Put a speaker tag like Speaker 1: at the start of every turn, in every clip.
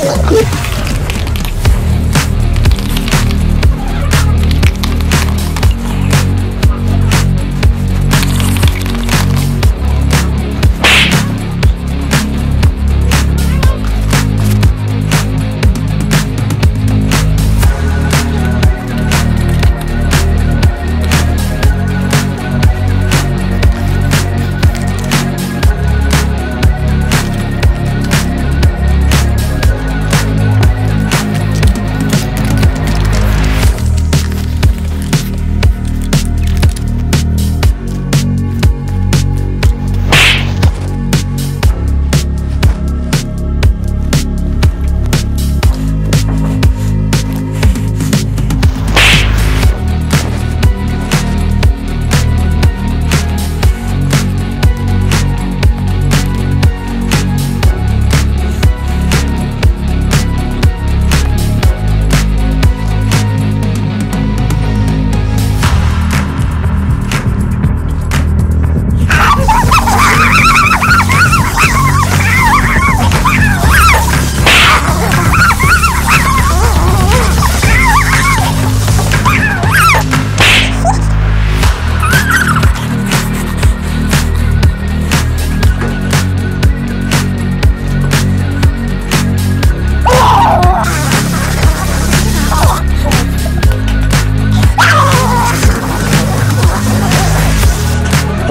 Speaker 1: You.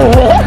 Speaker 1: Oh.